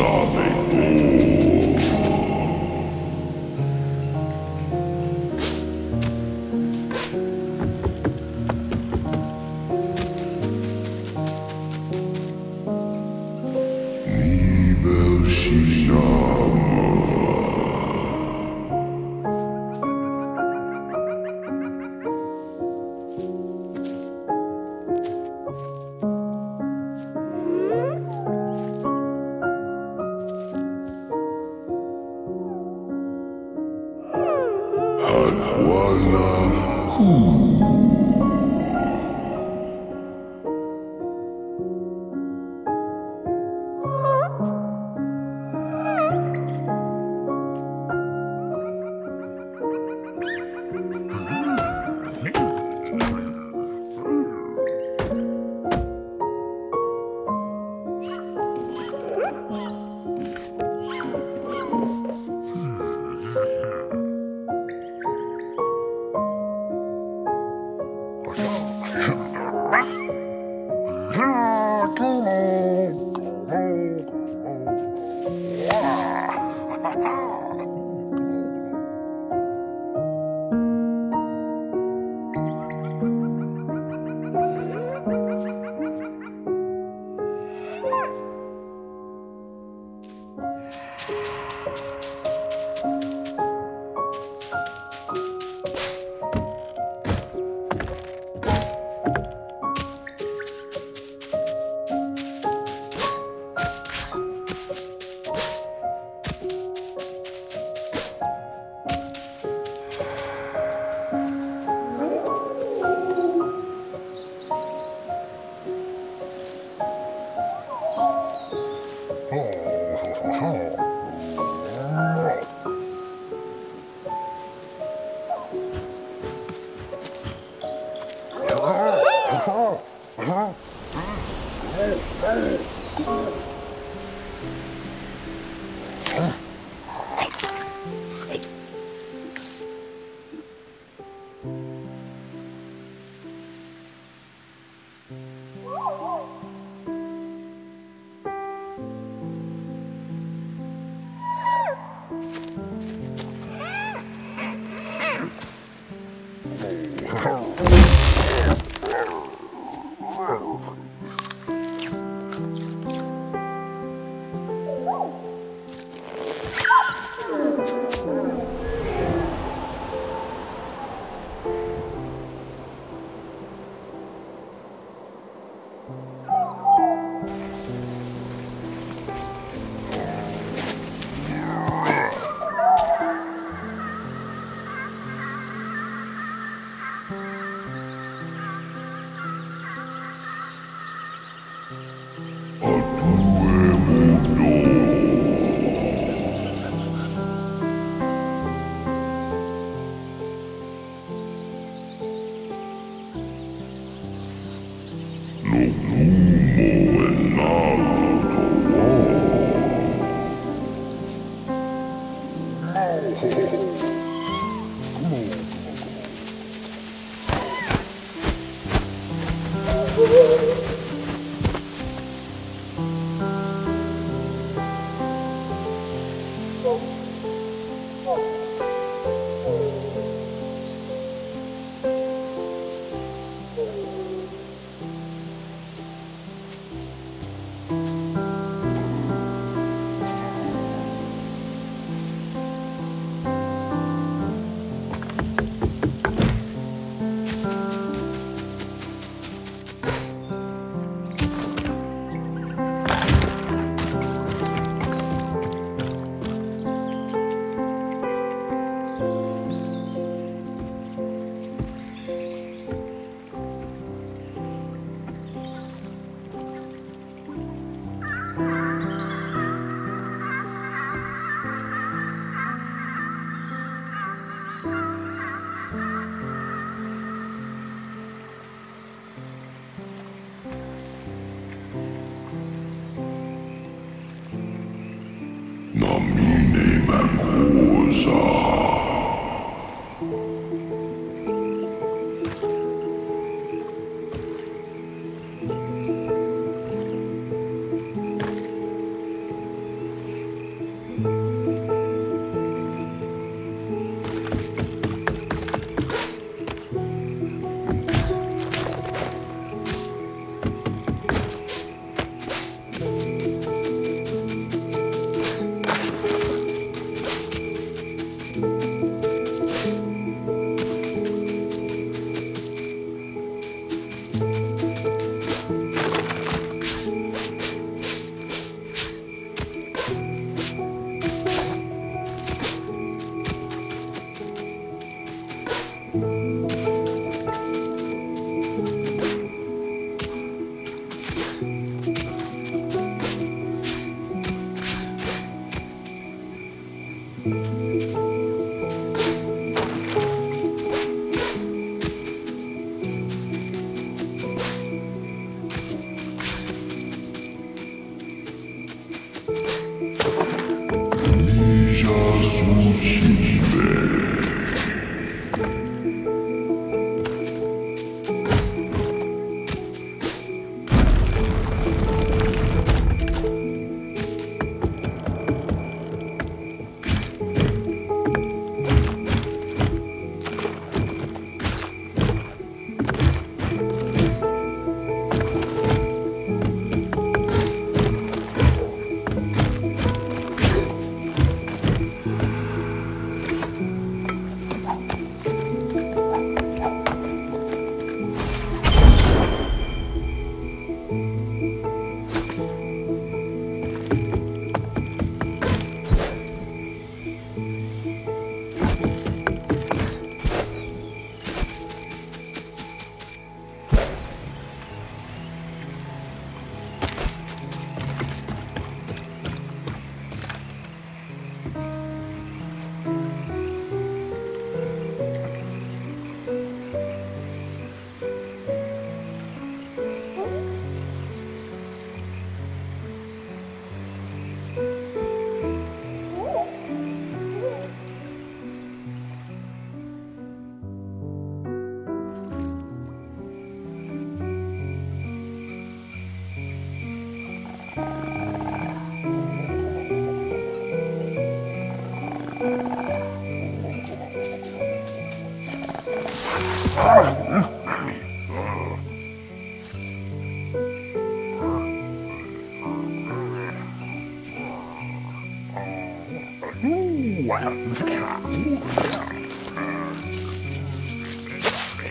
same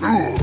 Hey.